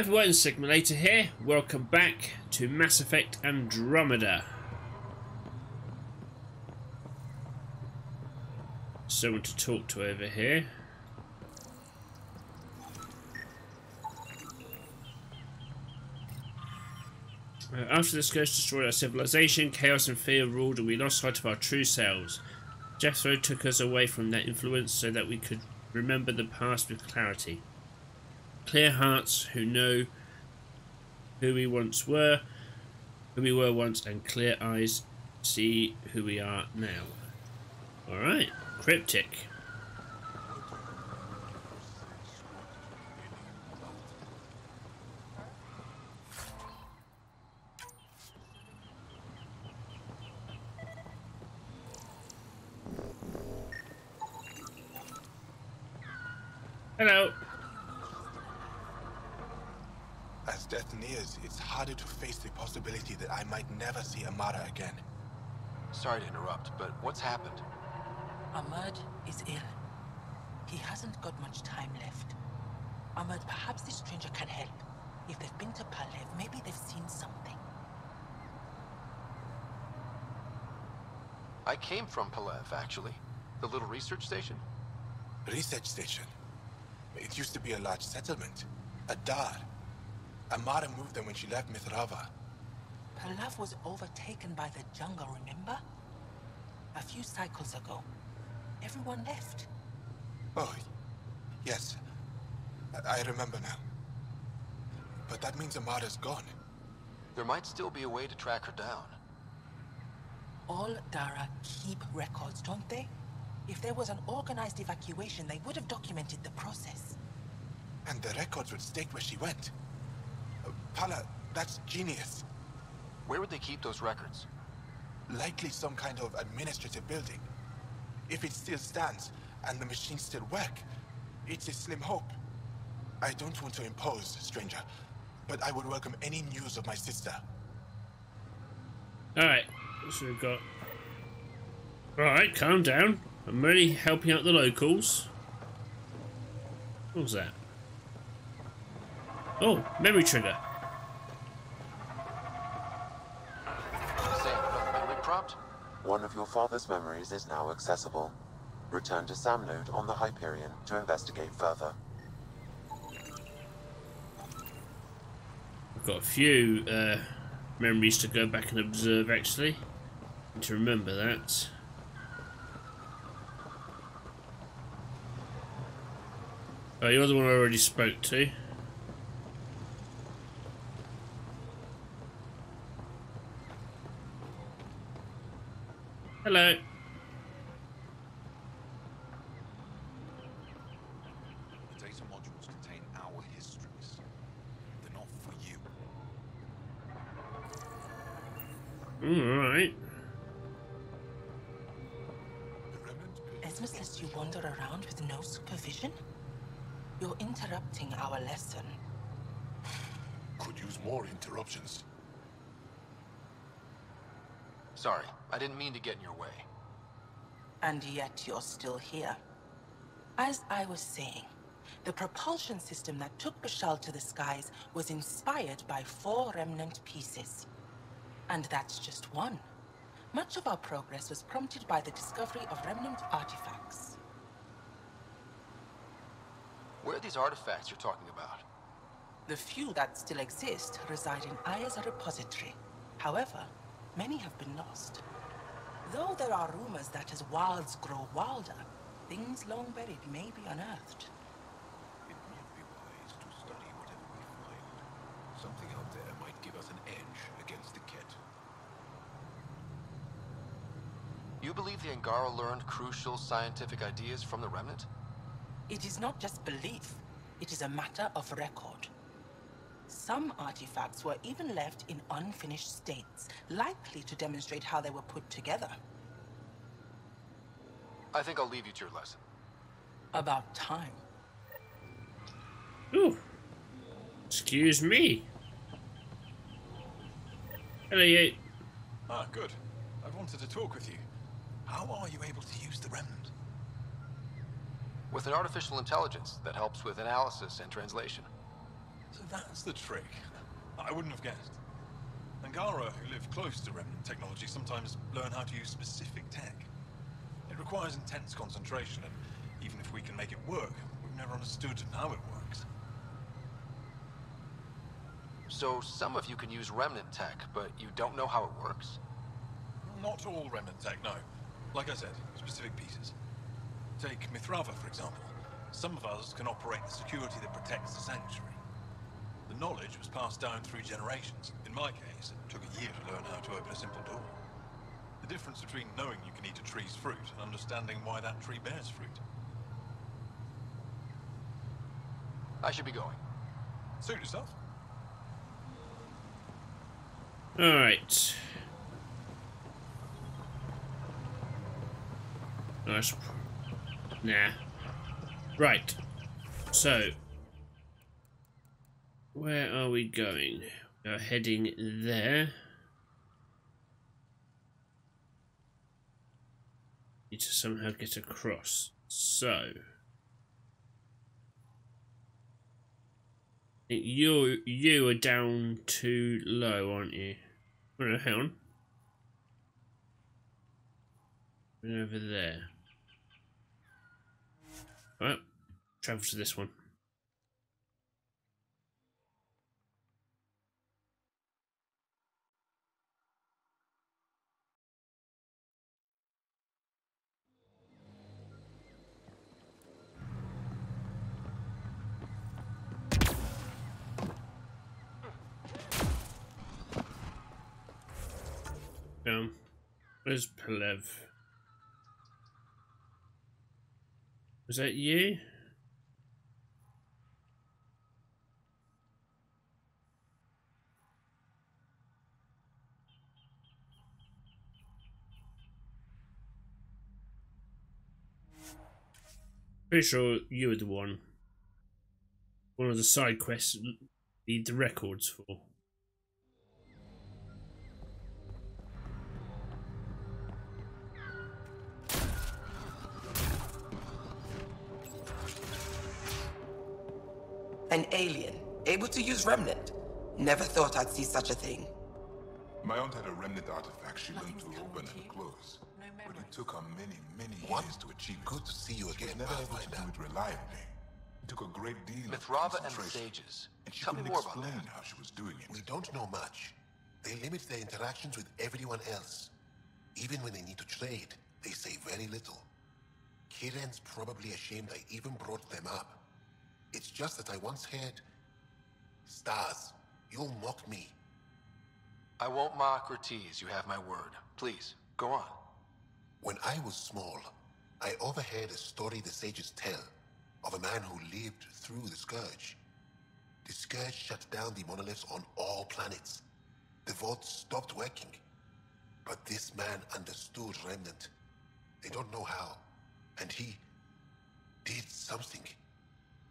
everyone, Sigma Later here. Welcome back to Mass Effect Andromeda. Someone to talk to over here. Uh, after this ghost destroyed our civilization, chaos and fear ruled and we lost sight of our true selves. Jethro took us away from that influence so that we could remember the past with clarity. Clear hearts who know who we once were, who we were once, and clear eyes see who we are now. Alright, cryptic. Hello. As death nears, it's harder to face the possibility that I might never see Amara again. Sorry to interrupt, but what's happened? Ahmad is ill. He hasn't got much time left. Ahmad, perhaps this stranger can help. If they've been to Palev, maybe they've seen something. I came from Palev, actually. The little research station. Research station. It used to be a large settlement. A dar. Amara moved them when she left Mithrava. Palev was overtaken by the jungle, remember? A few cycles ago. Everyone left. Oh, yes. I, I remember now. But that means Amara's gone. There might still be a way to track her down. All Dara keep records, don't they? If there was an organized evacuation, they would have documented the process. And the records would state where she went. Uh, Pala, that's genius. Where would they keep those records? Likely some kind of administrative building. If it still stands, and the machines still work, it's a slim hope. I don't want to impose, stranger, but I would welcome any news of my sister. Alright, so we've got... Alright, calm down. I'm really helping out the locals. What was that? Oh, memory trigger. Sam, no memory prompt? One of your father's memories is now accessible. Return to SAM Node on the Hyperion to investigate further. I've got a few uh, memories to go back and observe actually. And to remember that. Oh, you're the one I already spoke to. Hello. You're still here. As I was saying, the propulsion system that took Bashal to the skies was inspired by four remnant pieces. And that's just one. Much of our progress was prompted by the discovery of remnant artifacts. Where are these artifacts you're talking about? The few that still exist reside in Aya's repository. However, many have been lost. Though there are rumors that as wilds grow wilder, things long buried may be unearthed. It might be wise to study whatever we find. Something out there might give us an edge against the kett. You believe the Angara learned crucial scientific ideas from the Remnant? It is not just belief, it is a matter of record. Some artifacts were even left in unfinished states, likely to demonstrate how they were put together. I think I'll leave you to your lesson. About time. Ooh. Excuse me. Hello, you. Ah, good. I wanted to talk with you. How are you able to use the remnant? With an artificial intelligence that helps with analysis and translation. So that's the trick. I wouldn't have guessed. Angara, who live close to remnant technology, sometimes learn how to use specific tech. It requires intense concentration, and even if we can make it work, we've never understood how it works. So some of you can use remnant tech, but you don't know how it works? Not all remnant tech, no. Like I said, specific pieces. Take Mithrava, for example. Some of us can operate the security that protects the sanctuary. The knowledge was passed down through generations. In my case, it took a year to learn how to open a simple door. Difference between knowing you can eat a tree's fruit and understanding why that tree bears fruit. I should be going. Suit yourself. Alright. Nice. Nah. Right. So. Where are we going? We are heading there. To somehow get across. So. You you are down too low, aren't you? Hang on. Over there. Right, travel to this one. Um, where's Pelev? Was that you? Pretty sure you were the one. One of the side quests need the records for. An alien, able to use Remnant. Never thought I'd see such a thing. My aunt had a remnant artifact she learned to open and close. But it took her many, many years to achieve. Good to see you She was again, never ah, able to Pathfinder. do it reliably. It took a great deal of Mithrava and the sages. And she Tell couldn't more about explain that. how she was doing it. We don't know much. They limit their interactions with everyone else. Even when they need to trade, they say very little. Kiren's probably ashamed I even brought them up. It's just that I once heard... Stars, you'll mock me. I won't mock or tease, you have my word. Please, go on. When I was small, I overheard a story the sages tell of a man who lived through the Scourge. The Scourge shut down the monoliths on all planets. The vaults stopped working. But this man understood Remnant. They don't know how. And he did something.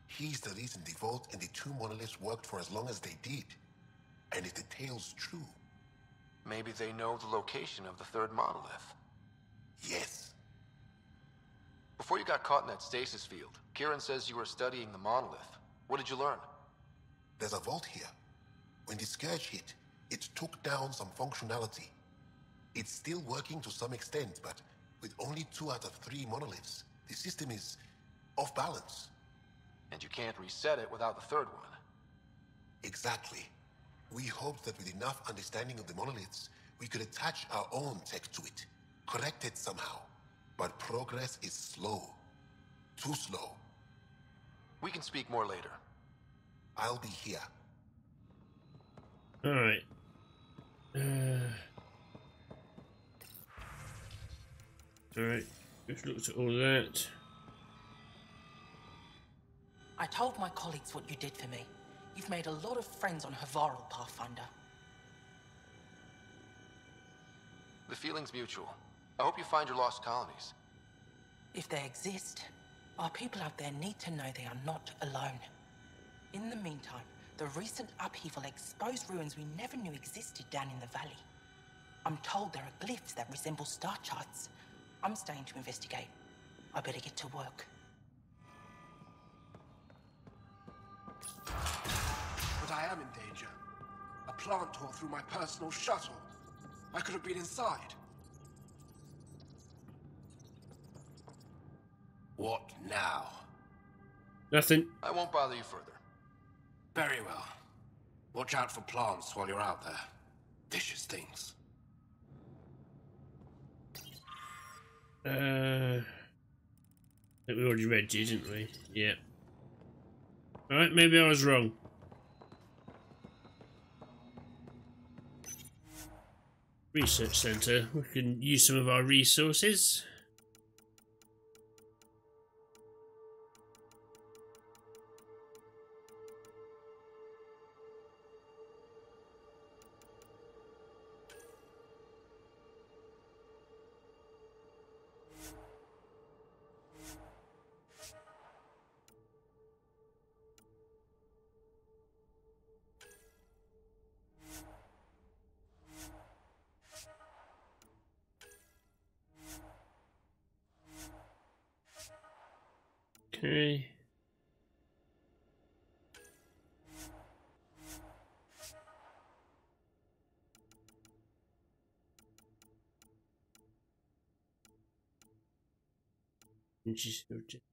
He's the reason the vault and the two monoliths worked for as long as they did. And if the tale's true, Maybe they know the location of the third monolith. yes, Before you got caught in that stasis field, Kieran says you were studying the monolith. What did you learn? There's a vault here. When the Scourge hit, it took down some functionality. It's still working to some extent, but with only two out of three monoliths, the system is off balance. And you can't reset it without the third one. Exactly. We hoped that with enough understanding of the monoliths, we could attach our own tech to it, correct it somehow. But progress is slow. Too slow. We can speak more later. I'll be here. Alright. Uh, Alright, just looked at all that. I told my colleagues what you did for me. You've made a lot of friends on Havarl, Pathfinder. The feeling's mutual. I hope you find your lost colonies. If they exist, our people out there need to know they are not alone. In the meantime, the recent upheaval exposed ruins we never knew existed down in the valley. I'm told there are glyphs that resemble star charts. I'm staying to investigate. I better get to work. I am in danger. A plant tore through my personal shuttle. I could have been inside. What now? Nothing. I won't bother you further. Very well. Watch out for plants while you're out there. Vicious things. Uh, I think we already read you, didn't we? Yeah. Alright, maybe I was wrong. Research Centre. We can use some of our resources.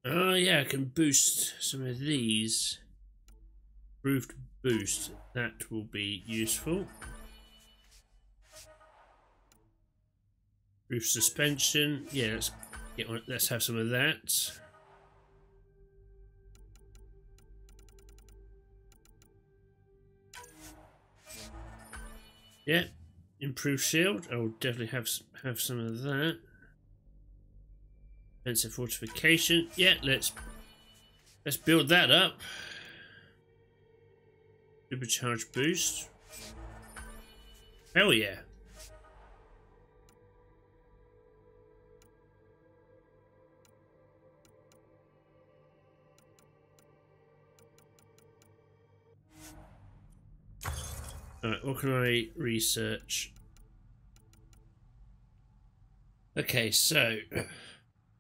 Oh yeah, I can boost some of these. Roofed boost. That will be useful. Roof suspension. Yeah, let's get. Let's have some of that. Yeah, improved shield. I will definitely have have some of that. Defensive fortification. Yeah, let's let's build that up. Supercharge boost. Hell yeah. Alright, what can I research? Okay, so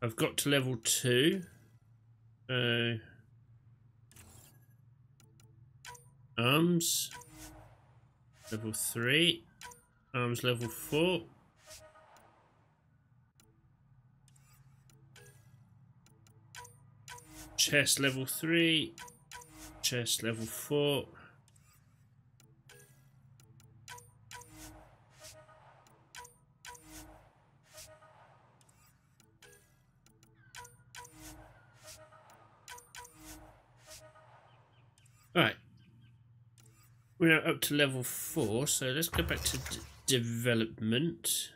I've got to level two. Arms level three. Arms level four. Chest level three. Chest level four. We're now up to level 4, so let's go back to development.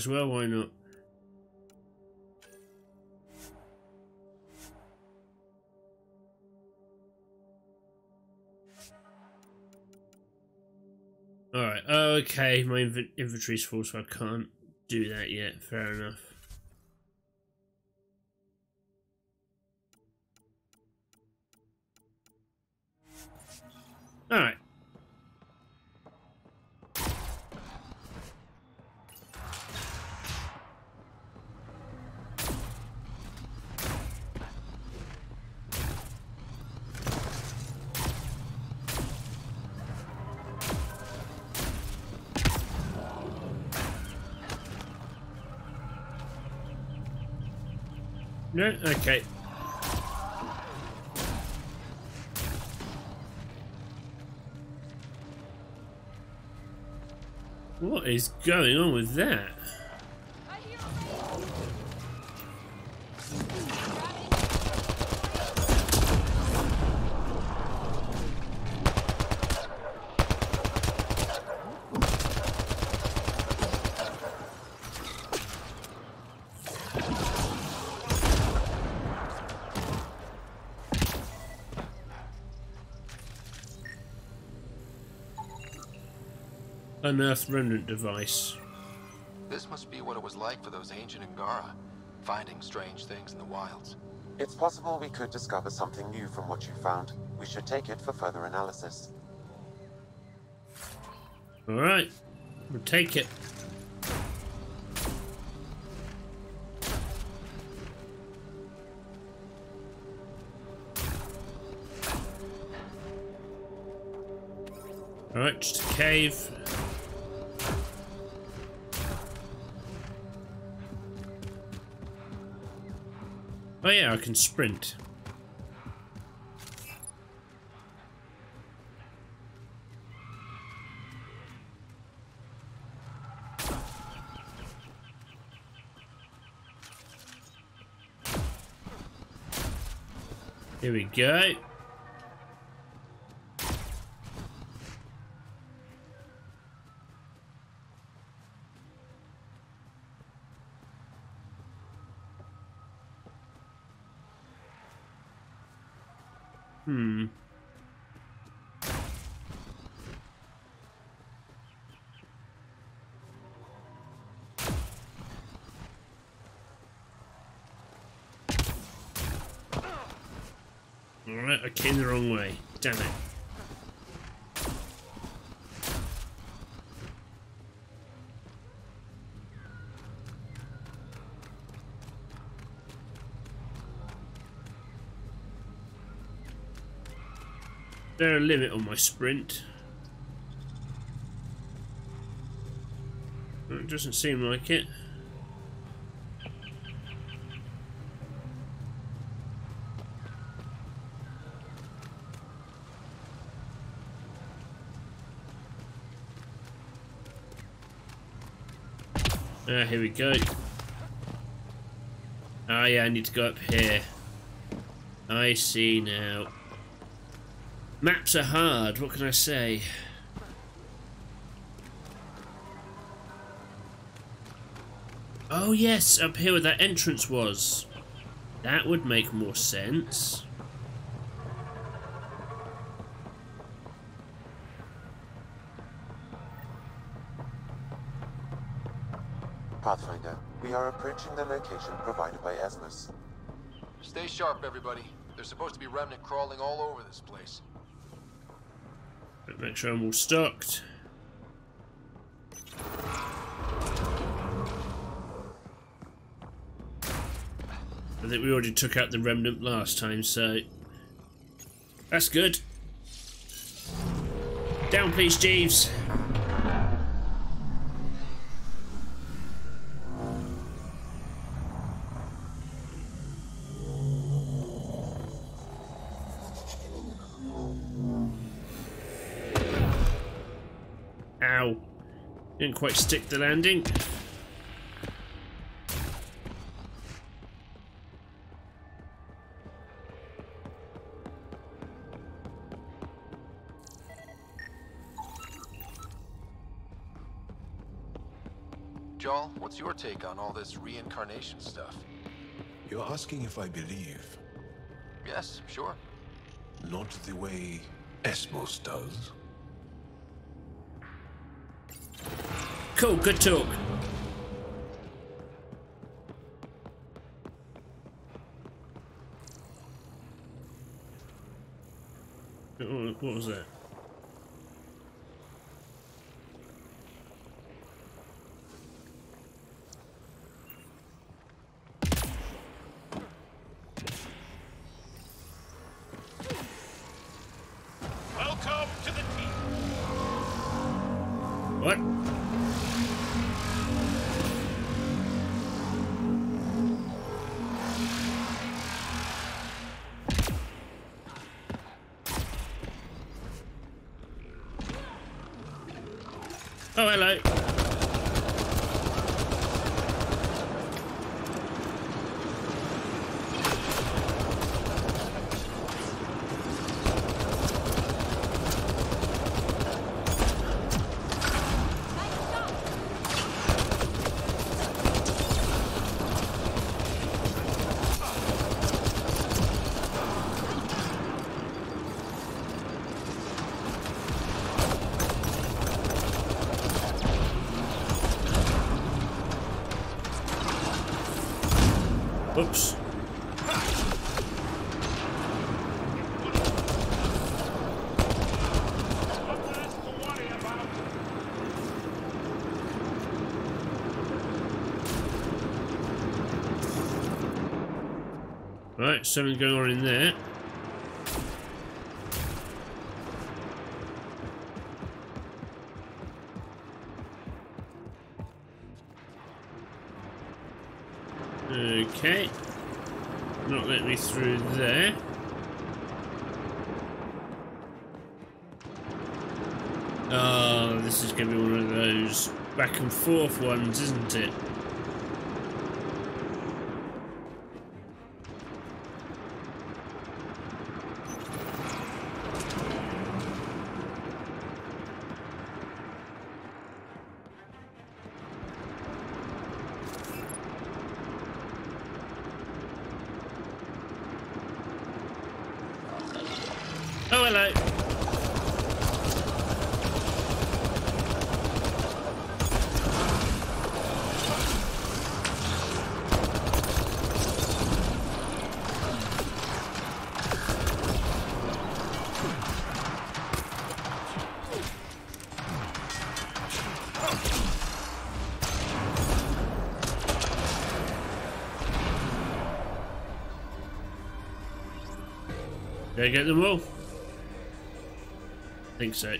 As well, why not? Alright, okay, my inv inventory's full so I can't do that yet, fair enough. What is going on with that? Unearthed remnant device. This must be what it was like for those ancient Angara, finding strange things in the wilds. It's possible we could discover something new from what you found. We should take it for further analysis. Alright, we'll take it. Alright, just a cave. Oh yeah, I can sprint. Here we go. Hmm. Alright, I came the wrong way. Damn it. there a limit on my sprint? It doesn't seem like it. Ah, here we go. Ah, yeah, I need to go up here. I see now. Maps are hard, what can I say? Oh yes, up here where that entrance was. That would make more sense. We are approaching the location provided by Esmus. Stay sharp, everybody. There's supposed to be remnant crawling all over this place. Make sure I'm all stocked. I think we already took out the remnant last time, so that's good. Down, please, Jeeves. Quite stick the landing. Jaal, what's your take on all this reincarnation stuff? You're asking if I believe. Yes, sure. Not the way Esmus does. Cool, good talk. What was that? Something going on in there. Okay. Not let me through there. Oh, this is going to be one of those back and forth ones, isn't it? Get them all? think so.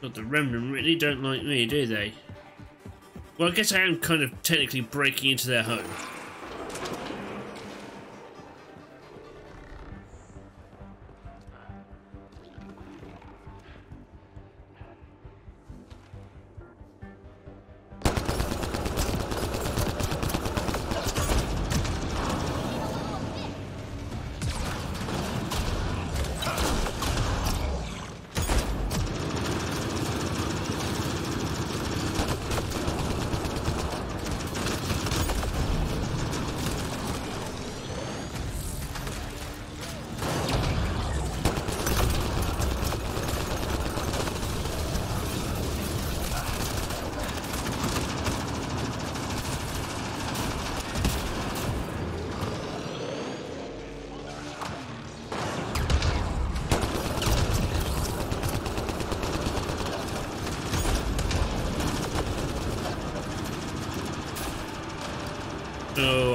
But the Remnant really don't like me, do they? Well, I guess I am kind of technically breaking into their home.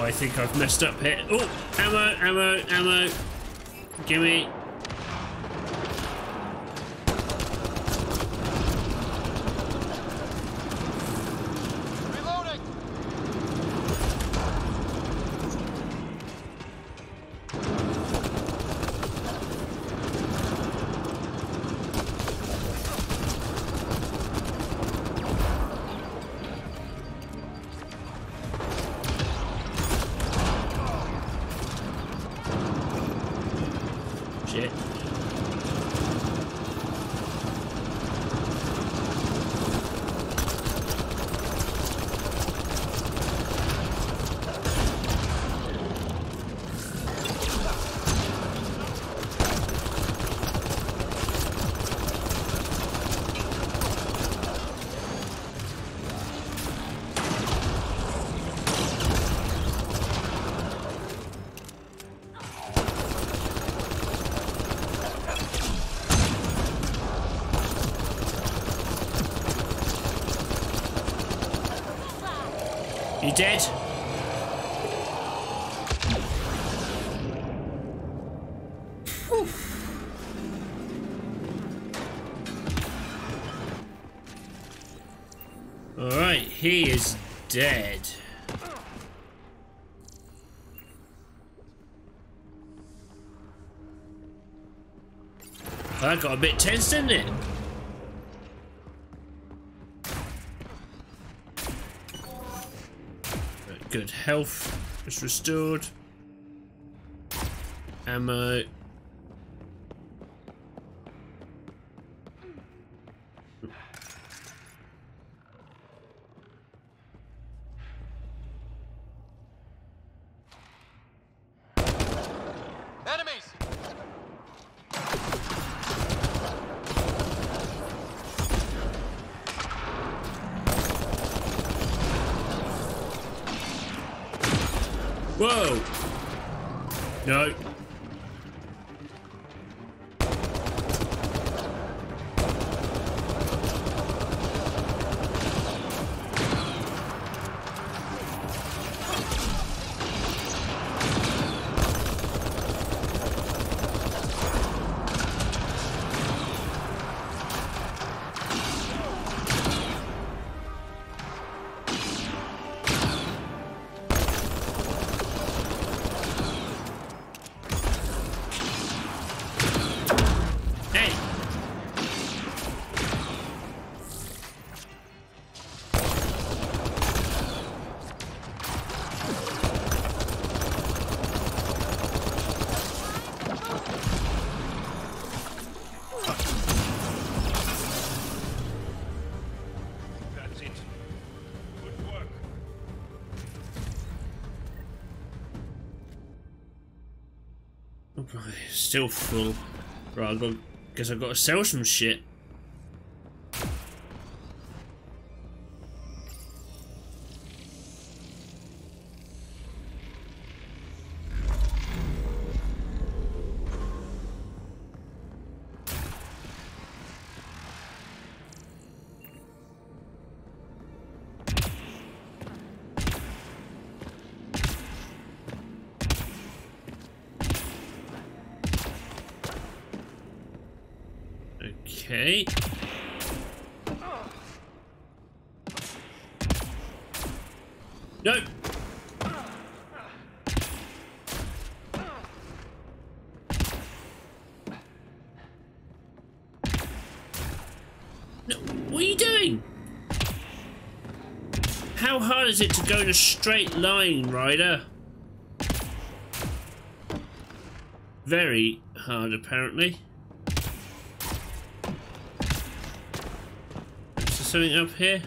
I think I've messed up here. Oh, ammo, ammo, ammo. Gimme. Dead? Whew. Alright, he is dead. That got a bit tense, didn't it? Health is restored. Ammo. No. Still full. Right, I've got, guess I've got to sell some shit. No. No, what are you doing? How hard is it to go in a straight line, Ryder? Very hard, apparently. Is there something up here?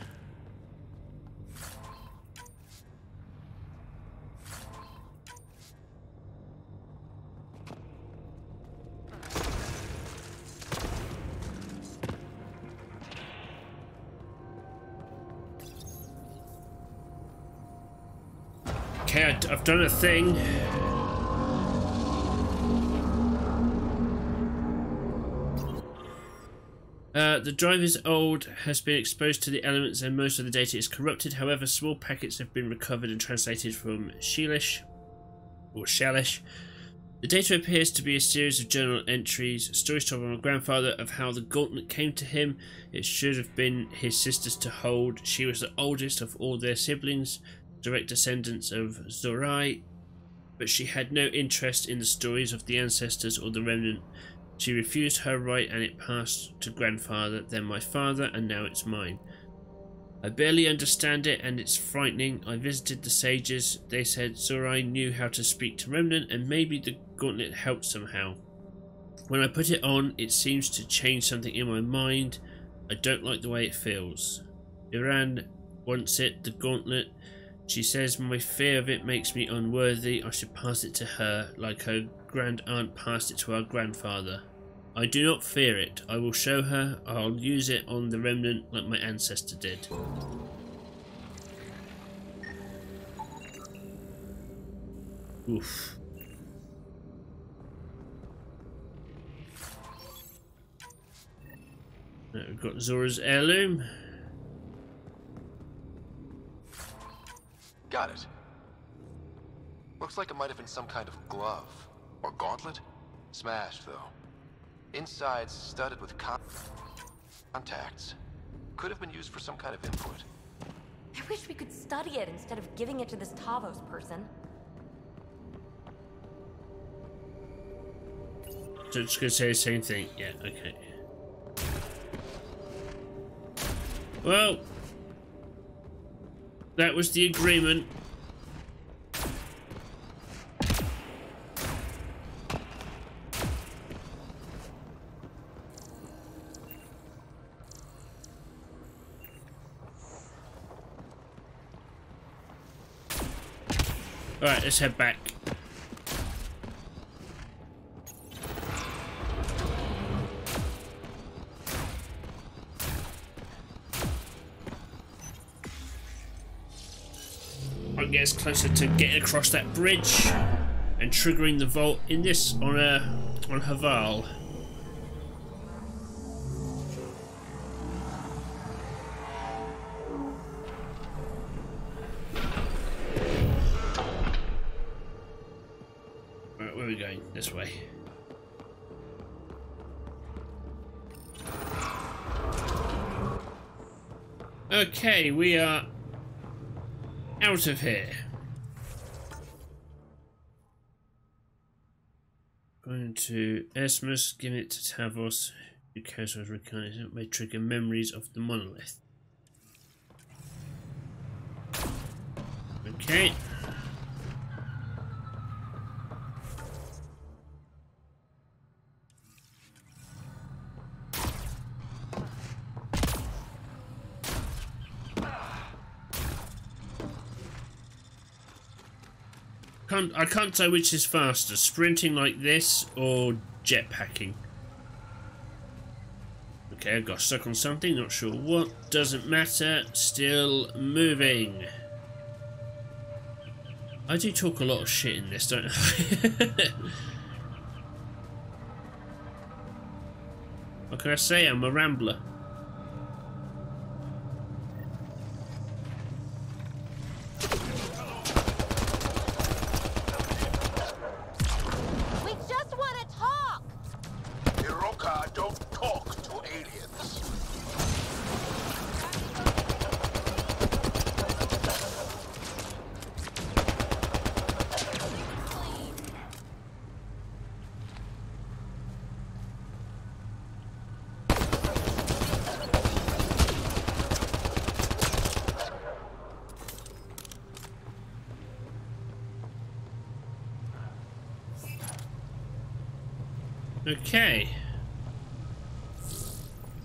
Done a thing. Uh, the drive is old, has been exposed to the elements, and most of the data is corrupted. However, small packets have been recovered and translated from Sheelish or Shellish. The data appears to be a series of journal entries, stories told by my grandfather of how the gauntlet came to him. It should have been his sister's to hold. She was the oldest of all their siblings, direct descendants of Zorai, but she had no interest in the stories of the ancestors or the remnant. She refused her right and it passed to grandfather, then my father, and now it's mine. I barely understand it and it's frightening. I visited the sages. They said Zorai knew how to speak to Remnant and maybe the gauntlet helped somehow. When I put it on, it seems to change something in my mind. I don't like the way it feels. Iran wants it, the gauntlet. She says my fear of it makes me unworthy. I should pass it to her, like her grand aunt passed it to our grandfather. I do not fear it. I will show her. I'll use it on the remnant like my ancestor did. Oof. Now we've got Zora's heirloom. Got it. Looks like it might have been some kind of glove. Or gauntlet? Smashed, though. Inside's studded with con contacts. Could have been used for some kind of input. I wish we could study it instead of giving it to this Tavos person. So it's gonna say the same thing. Yeah, okay. Well, that was the agreement. Let's head back. I, and get us closer to getting across that bridge and triggering the vault in this on a on Havarl. We are out of here. Going to Esmus, give it to Tavos, who cares what it may trigger memories of the monolith. Okay. Can't, I can't say which is faster, sprinting like this or jetpacking. Okay, I got stuck on something, not sure what, doesn't matter, still moving. I do talk a lot of shit in this, don't I? what can I say? I'm a rambler. We just want to talk! Hiroka don't talk to aliens. Okay.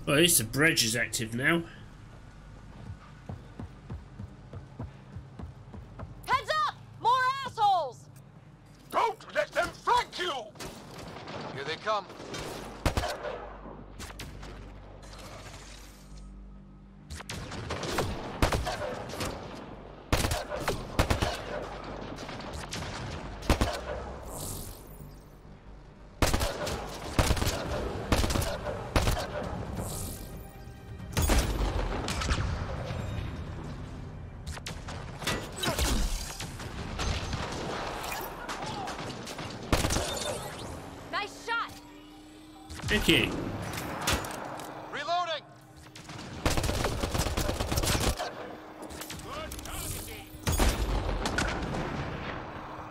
Well, at least the bridge is active now.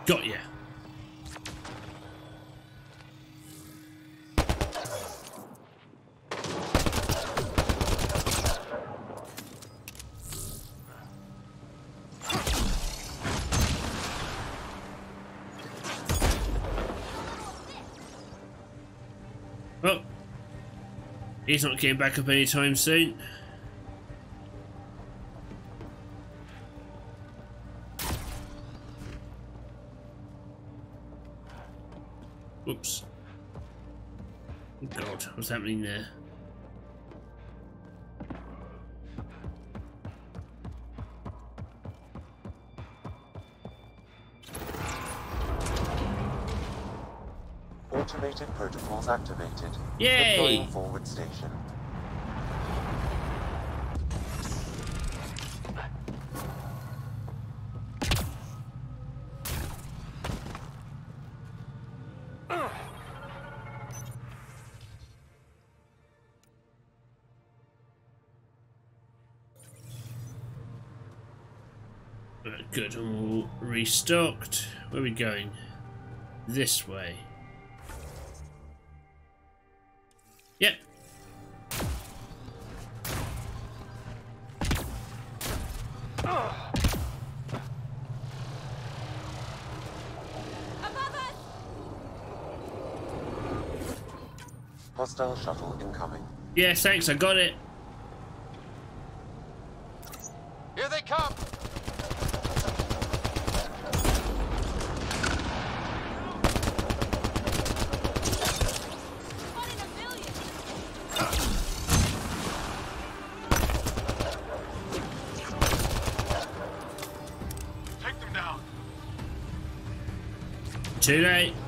Got ya. Well, he's not getting back up anytime soon. Happening there? Automated protocols activated. Yay! Deploying forward station. Restocked. Where are we going? This way. Yep. Above us! Hostile shuttle incoming. Yes, thanks, I got it. Too late. Hello.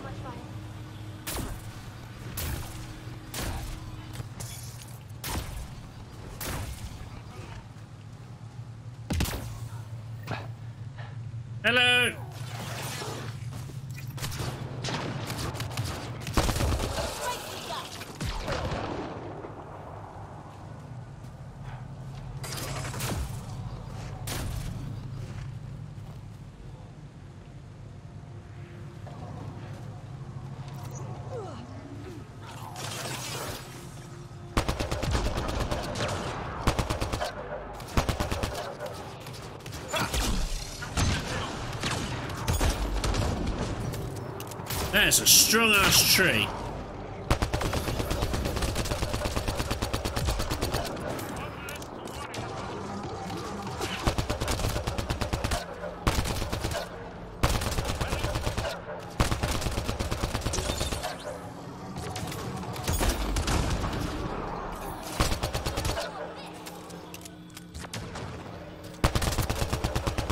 That's a strong ass tree.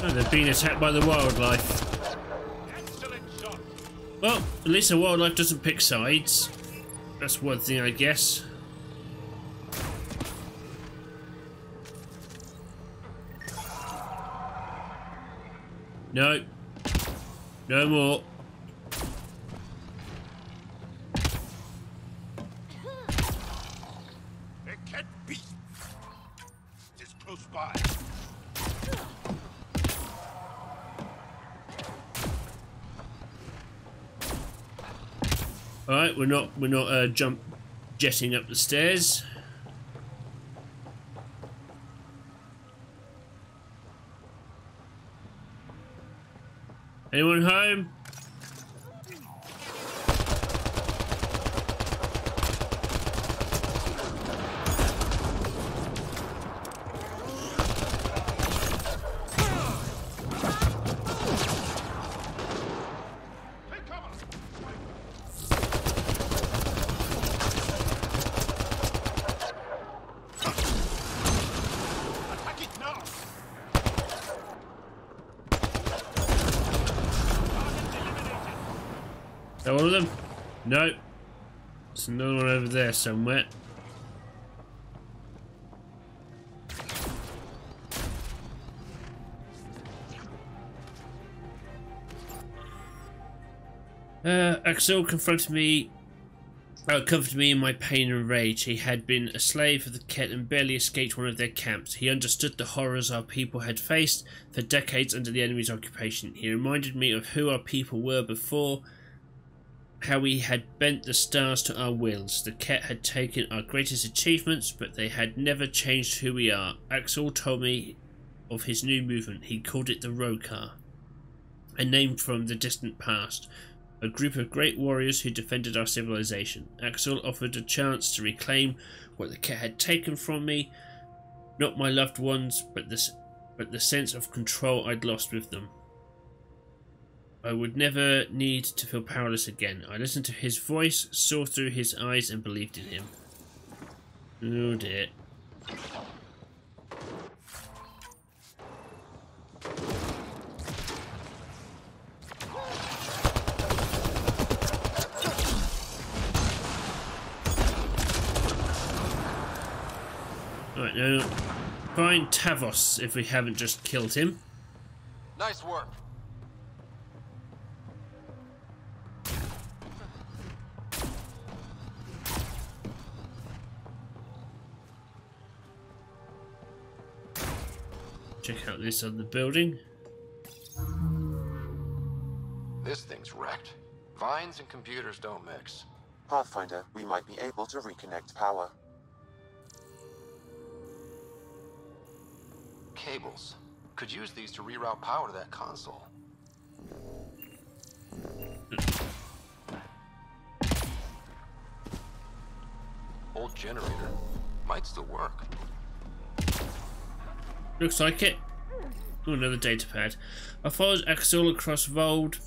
Oh, they've been attacked by the wildlife. At least the wildlife doesn't pick sides. That's one thing, I guess. No. No more. We're not we're not uh, jump jetting up the stairs. Anyone home? Attack it now. Is that one of them? No. There's another one over there somewhere. Uh, Akksul confronted me, uh, comforted me in my pain and rage. He had been a slave of the kett and barely escaped one of their camps. He understood the horrors our people had faced for decades under the enemy's occupation. He reminded me of who our people were before, how we had bent the stars to our wills. The kett had taken our greatest achievements, but they had never changed who we are. Akksul told me of his new movement. He called it the Roekaar, a name from the distant past. A group of great warriors who defended our civilization. Akksul offered a chance to reclaim what the kett had taken from me, not my loved ones, but the, but the sense of control I'd lost with them. I would never need to feel powerless again. I listened to his voice, saw through his eyes, and believed in him. Oh dear. Alright, now find Tavos if we haven't just killed him. Nice work. Check out this other building. This thing's wrecked. Vines and computers don't mix. Pathfinder, we might be able to reconnect power. Cables. Could use these to reroute power to that console. Old generator. Might still work. Looks like it. Oh, another data pad. I followed Akksul across Voeld.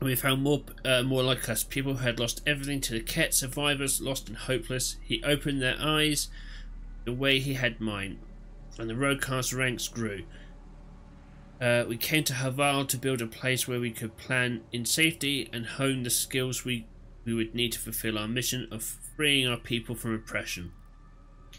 and We found more, uh, more like us, people who had lost everything to the kett, survivors, lost and hopeless. He opened their eyes the way he had mine, and the Roadcast ranks grew. Uh, we came to Havarl to build a place where we could plan in safety and hone the skills we, we would need to fulfill our mission of freeing our people from oppression.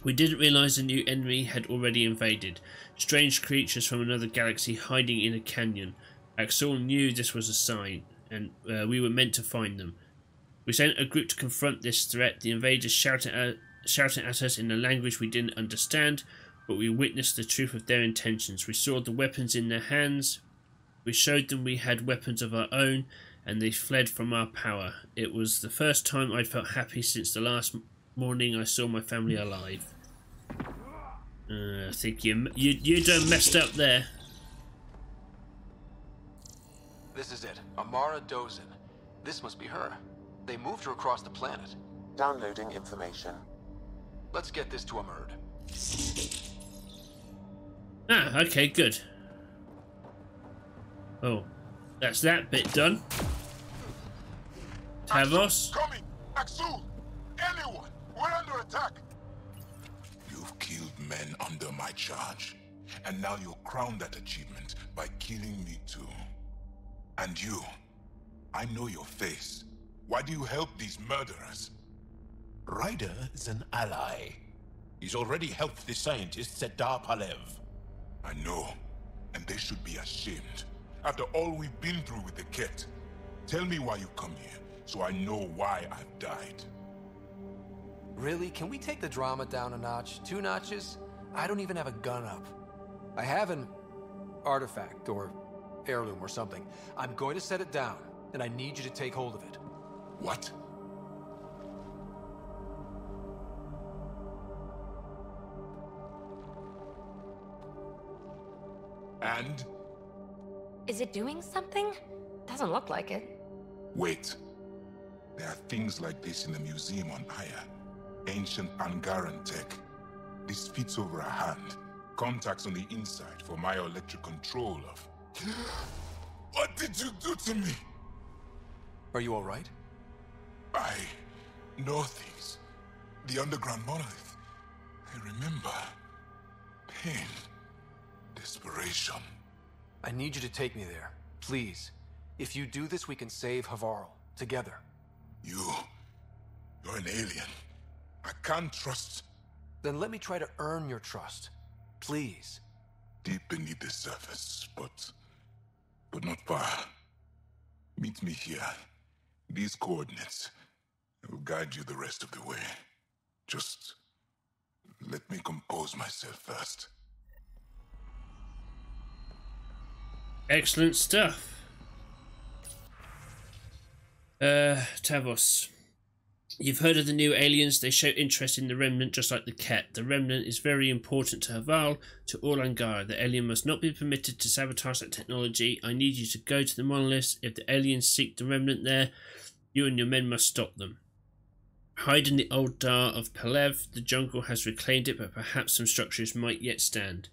We didn't realise a new enemy had already invaded, strange creatures from another galaxy hiding in a canyon. Akksul knew this was a sign, and uh, we were meant to find them. We sent a group to confront this threat. The invaders shouted at, shouted at us in a language we didn't understand, but we witnessed the truth of their intentions. We saw the weapons in their hands. We showed them we had weapons of our own, and they fled from our power. It was the first time I'd felt happy since the last morning I saw my family alive. Uh, I think you you you done messed up there. This is it. Amara Dozin. This must be her. They moved her across the planet. Downloading information. Let's get this to Amurd. Ah, okay, good. Oh, that's that bit done. Tavos? Coming! Akksul! Anyone! We're under attack! Killed men under my charge. And now you'll crown that achievement by killing me too. And you, I know your face. Why do you help these murderers? Ryder is an ally. He's already helped the scientist Sedar Palev. I know. And they should be ashamed. After all we've been through with the kett. Tell me why you come here, so I know why I've died. Really? Can we take the drama down a notch? Two notches? I don't even have a gun up. I have an artifact or heirloom or something. I'm going to set it down, and I need you to take hold of it. What? And? Is it doing something? Doesn't look like it. Wait. There are things like this in the museum on Aya. Ancient Angaran tech. This fits over a hand. Contacts on the inside for myoelectric control of... What did you do to me? Are you alright? I know things. The underground monolith. I remember. Pain. Desperation. I need you to take me there. Please. If you do this, we can save Havarl. Together. You... You're an alien. I can't trust... Then let me try to earn your trust. Please. Deep beneath the surface, but... But not far. Meet me here. These coordinates. I will guide you the rest of the way. Just... Let me compose myself first. Excellent stuff. Uh, Tavos. You've heard of the new aliens. They show interest in the Remnant just like the kett. The Remnant is very important to Havarl, to all. The alien must not be permitted to sabotage that technology. I need you to go to the monolith. If the aliens seek the Remnant there, you and your men must stop them. Hide in the old Dar of Palev. The jungle has reclaimed it, but perhaps some structures might yet stand.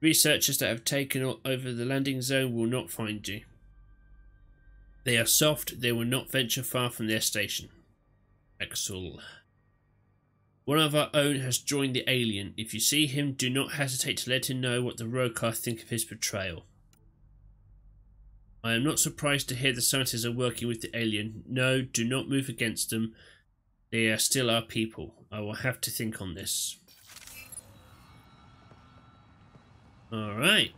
Researchers that have taken over the landing zone will not find you. They are soft, they will not venture far from their station. Akksul. One of our own has joined the alien. If you see him, do not hesitate to let him know what the Roekaar think of his betrayal. I am not surprised to hear the scientists are working with the alien. No, do not move against them. They are still our people. I will have to think on this. Alright.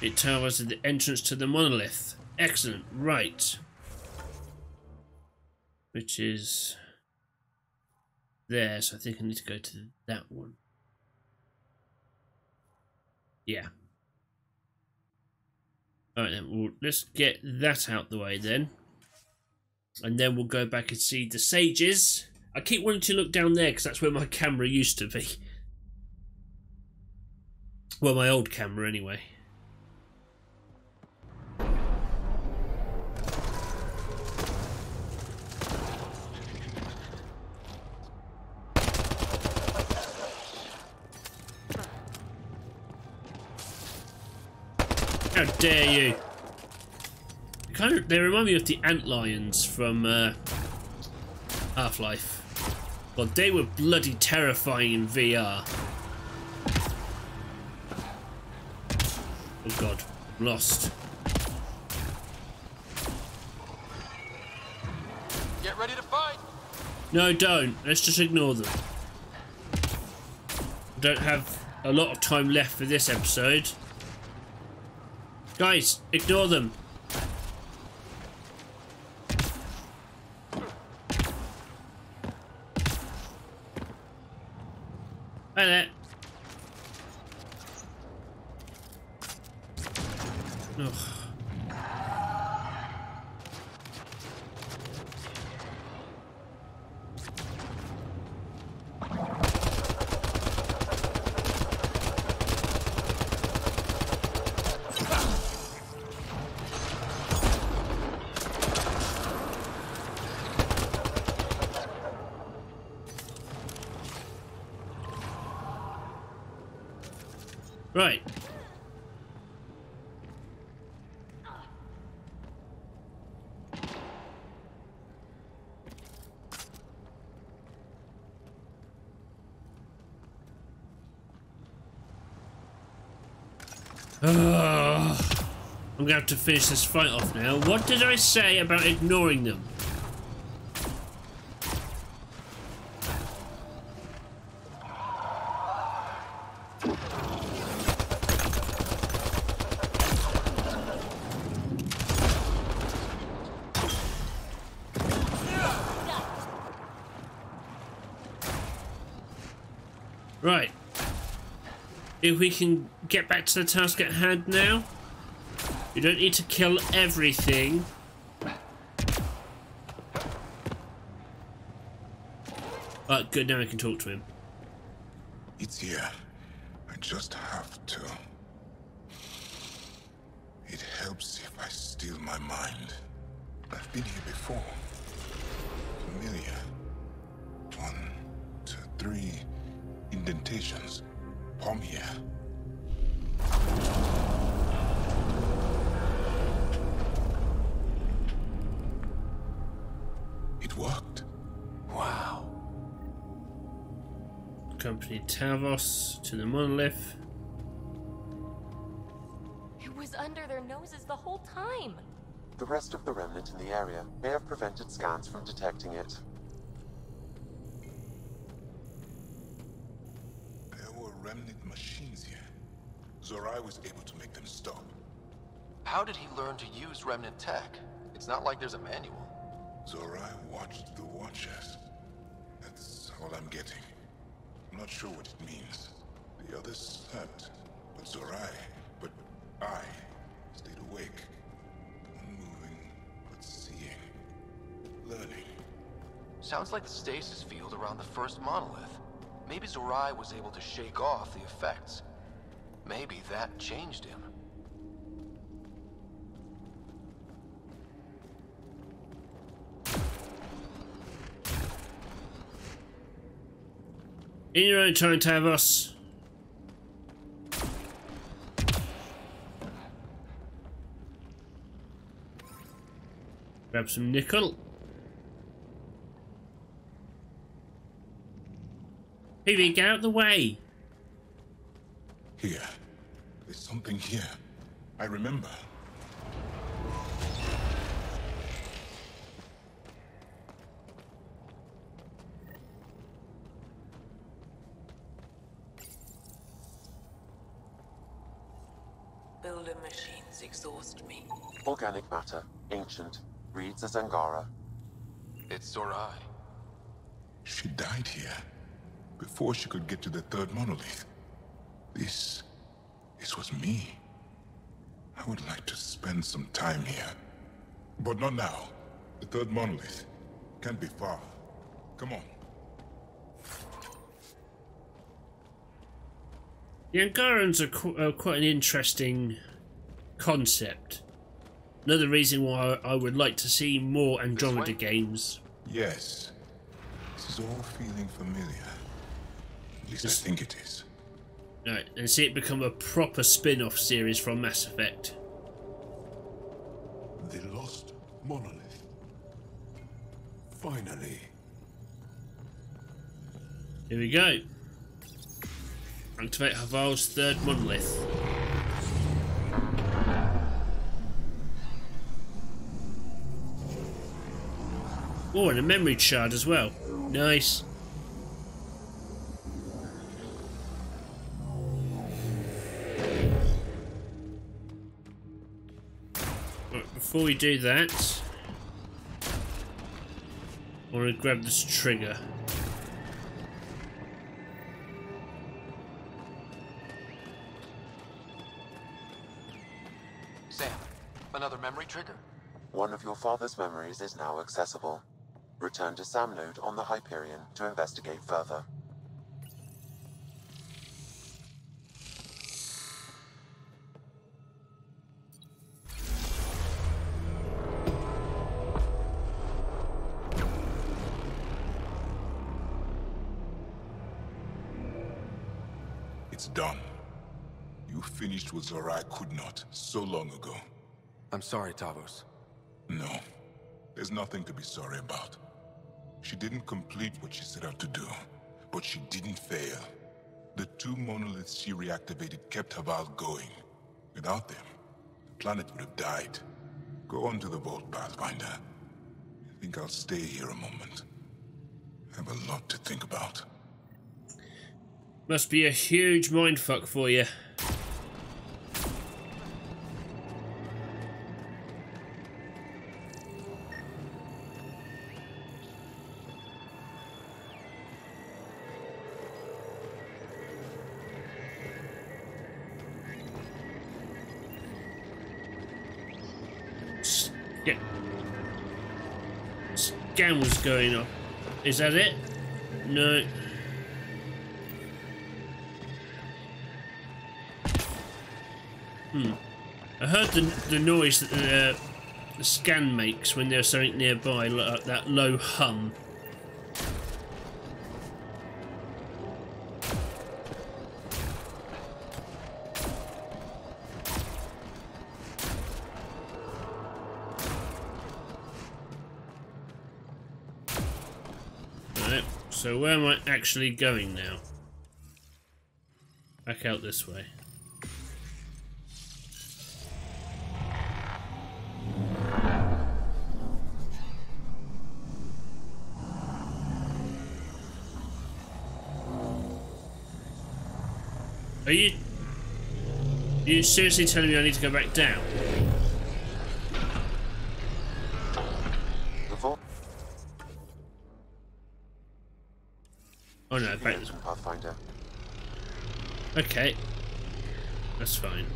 It tells us the entrance to the monolith. Excellent. Right. Which is there, so I think I need to go to that one. Yeah. Alright then, well, let's get that out the way then. And then we'll go back and see the sages. I keep wanting to look down there because that's where my camera used to be. Well, my old camera anyway. Dare you! Kind of, they remind me of the ant lions from uh, Half-Life. God, they were bloody terrifying in VR. Oh god, I'm lost. Get ready to fight! No, don't. Let's just ignore them. I don't have a lot of time left for this episode. Guys, ignore them. Hi there. Ugh. Right. Ugh. I'm gonna have to finish this fight off now. What did I say about ignoring them? Right. If we can get back to the task at hand now. You don't need to kill everything. But good, now I can talk to him. It's here. I just It worked. Wow. Accompany Tavos to the monolith. It was under their noses the whole time. The rest of the remnant in the area may have prevented scans from detecting it. There were remnant machines here. Zorai was able to make them stop. How did he learn to use remnant tech? It's not like there's a manual. Zorai watched the Watchers. That's all I'm getting. I'm not sure what it means. The others slept, but Zorai, but I stayed awake. Unmoving, but seeing. Learning. Sounds like the stasis field around the first monolith. Maybe Zorai was able to shake off the effects. Maybe that changed him. In your own time, Tavos. Grab some nickel. Phoebe, get out of the way. Here. There's something here. I remember. Builder machines exhaust me. Organic matter, ancient, reads as Angara. It's Zorai. She died here. Before she could get to the third monolith. This... This was me. I would like to spend some time here. But not now. The third monolith. Can't be far. Come on. The Angarans are qu uh, quite an interesting concept. Another reason why I would like to see more Andromeda games. Yes. This is all feeling familiar. At least I think it is. Right, and see it become a proper spin-off series from Mass Effect. The lost monolith. Finally. Here we go. Activate Havarl's third monolith. Oh, and a memory shard as well. Nice. Right, before we do that, I want to grab this trigger. SAM, another memory trigger? One of your father's memories is now accessible. Return to SAM Node on the Hyperion to investigate further. It's done. You finished what Zorai could not so long ago. I'm sorry, Tavos. No. There's nothing to be sorry about. She didn't complete what she set out to do, but she didn't fail. The two monoliths she reactivated kept Havarl going. Without them, the planet would have died. Go on to the vault, Pathfinder. I think I'll stay here a moment. I have a lot to think about. Must be a huge mindfuck for you. Scan was going on. Is that it? No. Hmm. I heard the the noise that the, uh, the scan makes when there's something nearby, like that low hum. Where am I actually going now? Back out this way. Are you... Are you seriously telling me I need to go back down? Okay. That's fine.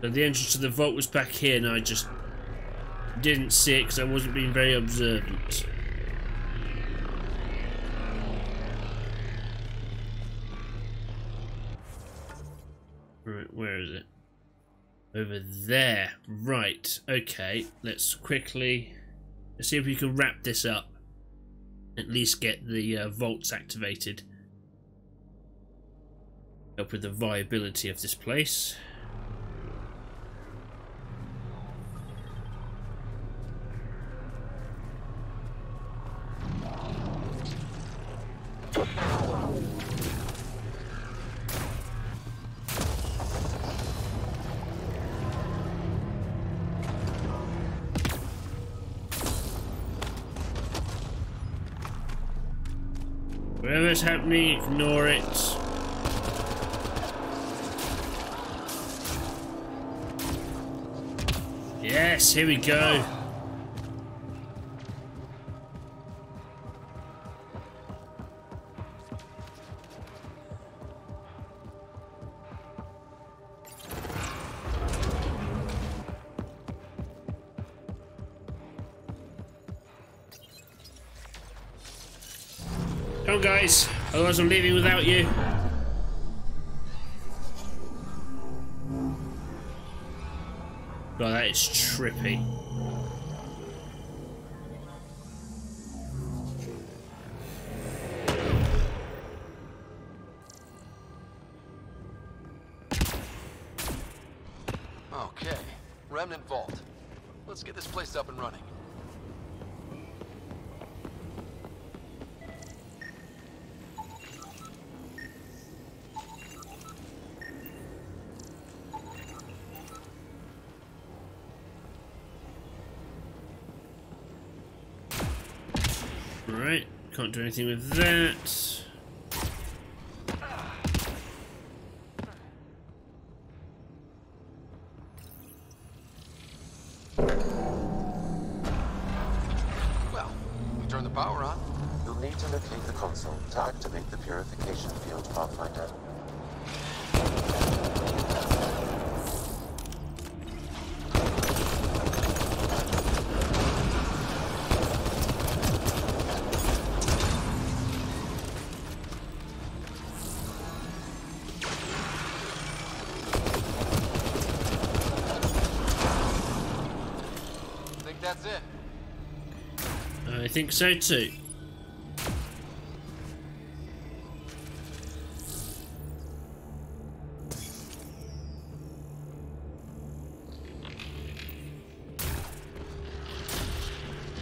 The entrance to the vault was back here and I just didn't see it because I wasn't being very observant. Right, where is it? Over there. Right, okay. Let's quickly let's see if we can wrap this up. At least get the uh, vaults activated. Help with the viability of this place. Whatever's happening, ignore it. Yes, here we go. Guys. Otherwise, I'm leaving without you. God, that is trippy. Do anything with that. I think so too.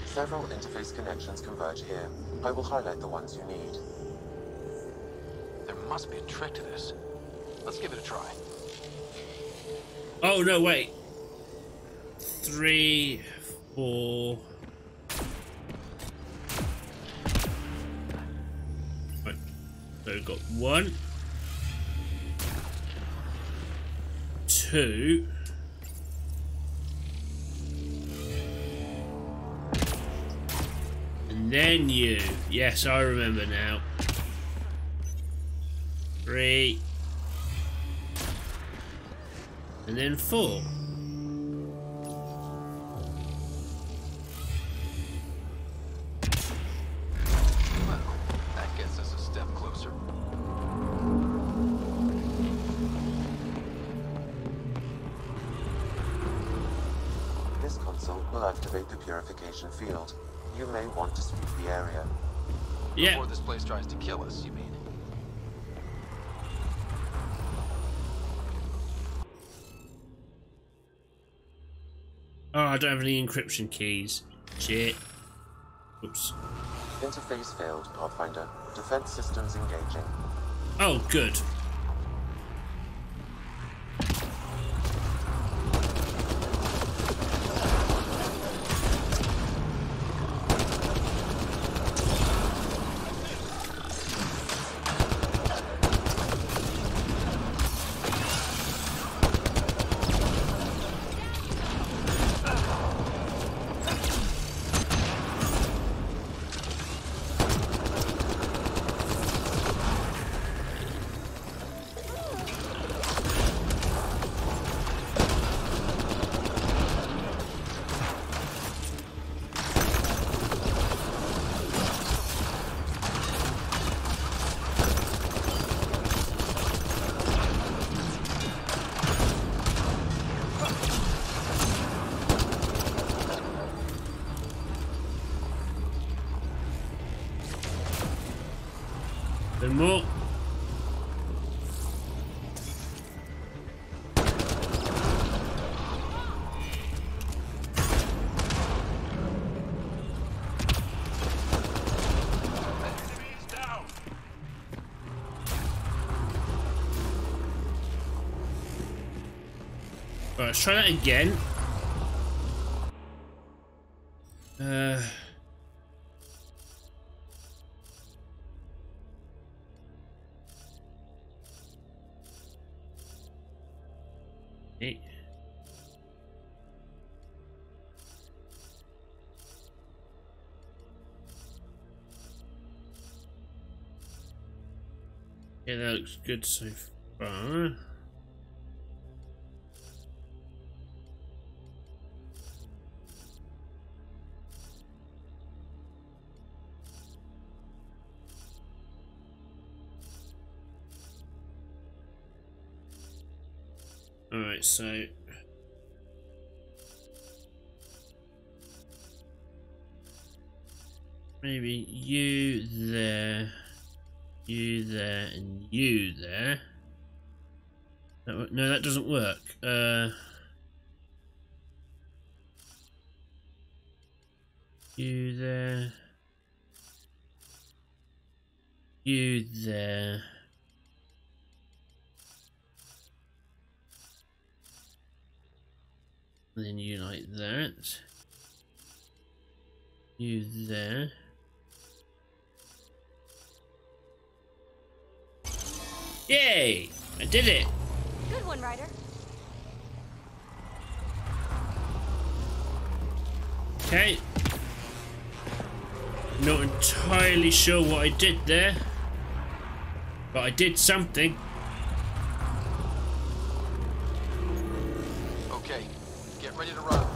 Several interface connections converge here. I will highlight the ones you need. There must be a trick to this. Let's give it a try. Oh no, wait. Three, four. So got one, two. And then you. Yes, I remember now. Three. And then four. Tries to kill us, you mean? Oh, I don't have any encryption keys. Shit. Oops. Interface failed, Pathfinder. Defense systems engaging. Oh, good. Let's try that again. Uh, eight. Yeah, that looks good so far. You there, you there, and you there. That, no, that doesn't work. Uh, you there, you there. Then you like that. You there. Yay! I did it! Good one, Ryder. Okay. Not entirely sure what I did there. But I did something. Okay, get ready to run.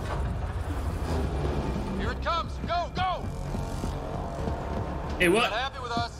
Here it comes! Go, go! Hey, what? Not happy with us?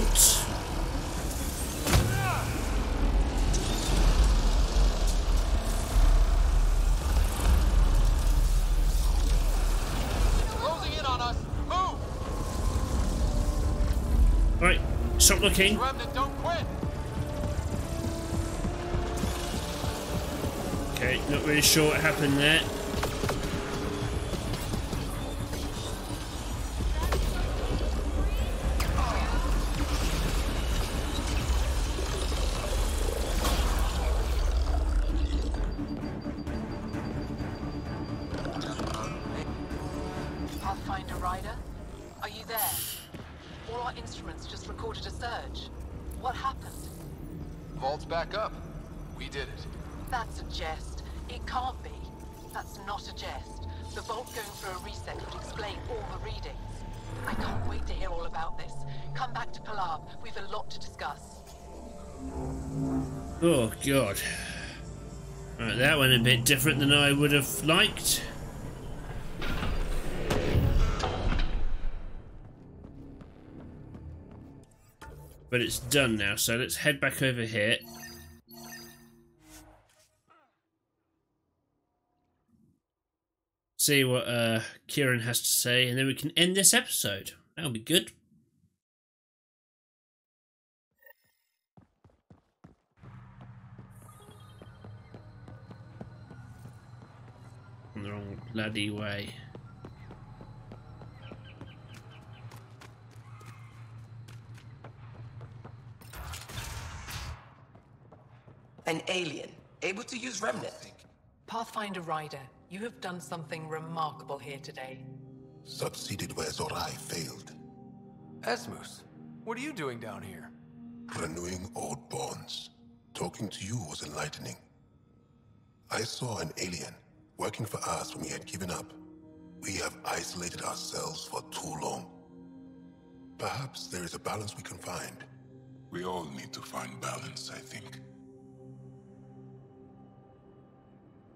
Out? Closing in on us! Move! Right, stop looking. Remnant, don't quit! Okay, not really sure what happened there. Bit different than I would have liked. But it's done now, so let's head back over here. See what uh, Kieran has to say, and then we can end this episode. That'll be good. Bloody way. An alien, able to use Remnant. Pathfinder Ryder, you have done something remarkable here today. Succeeded where Zorai failed. Esmus, what are you doing down here? Renewing old bonds. Talking to you was enlightening. I saw an alien working for us when we had given up. We have isolated ourselves for too long. Perhaps there is a balance we can find. We all need to find balance, I think.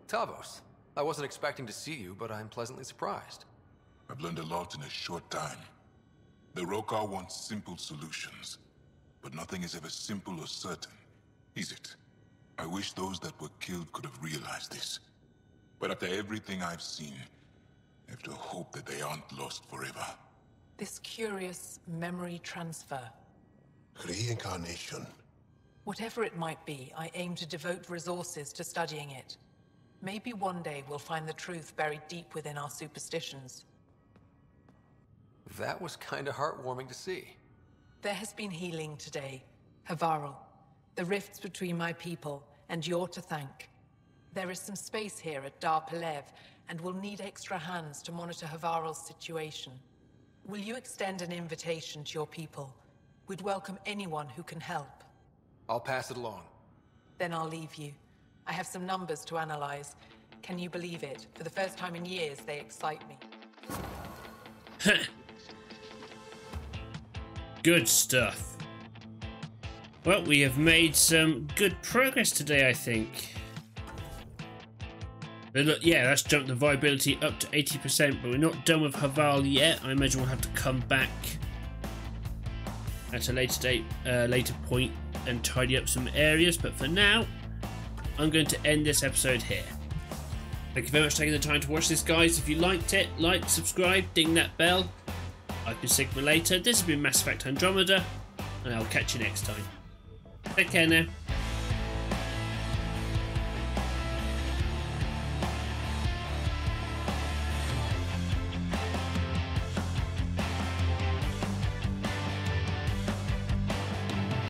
Tavos, I wasn't expecting to see you, but I'm pleasantly surprised. I've learned a lot in a short time. The Roekaar want simple solutions, but nothing is ever simple or certain, is it? I wish those that were killed could have realized this. But after everything I've seen, I have to hope that they aren't lost forever. This curious memory transfer. Reincarnation. Whatever it might be, I aim to devote resources to studying it. Maybe one day we'll find the truth buried deep within our superstitions. That was kinda heartwarming to see. There has been healing today. Havarl, the rifts between my people, and you're to thank. There is some space here at Dar Pelev, and we'll need extra hands to monitor Havarl's situation. Will you extend an invitation to your people? We'd welcome anyone who can help. I'll pass it along. Then I'll leave you. I have some numbers to analyze. Can you believe it? For the first time in years, they excite me. Good stuff. Well, we have made some good progress today, I think. But look, yeah, that's jumped the viability up to 80%, but we're not done with Havarl yet. I imagine we'll have to come back at a later date, uh, later point and tidy up some areas. But for now, I'm going to end this episode here. Thank you very much for taking the time to watch this, guys. If you liked it, like, subscribe, ding that bell. I've been Sigma Later. This has been Mass Effect Andromeda, and I'll catch you next time. Take care now.